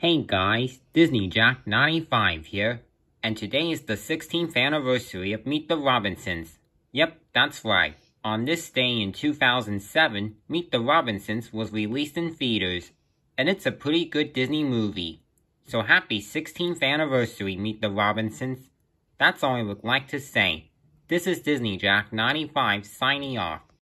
Hey guys, Disney Jack 95 here, and today is the 16th anniversary of Meet the Robinsons. Yep, that's right. On this day in 2007, Meet the Robinsons was released in theaters, and it's a pretty good Disney movie. So happy 16th anniversary, Meet the Robinsons. That's all I would like to say. This is Disney Jack 95 signing off.